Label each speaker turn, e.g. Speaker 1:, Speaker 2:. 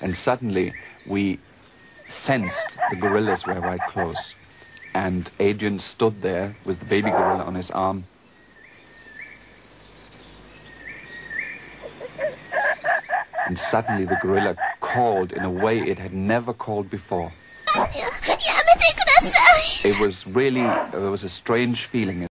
Speaker 1: And suddenly we sensed the gorillas were right close. And Adrian stood there with the baby gorilla on his arm. And suddenly the gorilla called in a way it had never called before. It was really, it was a strange feeling.